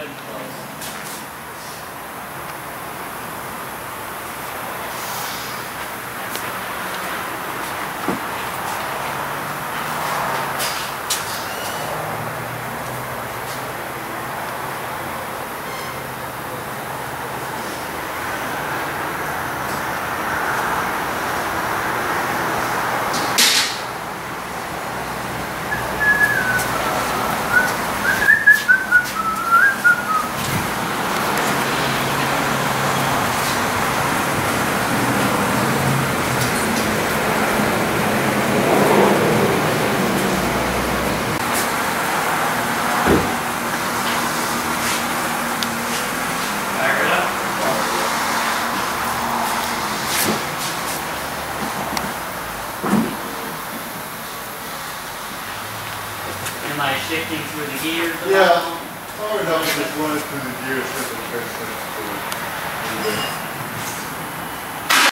Thank you. Somebody shifting through the gears? Yeah. all? I would help just run through the gear so the trace sense to it.